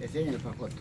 Enseña el fajoto.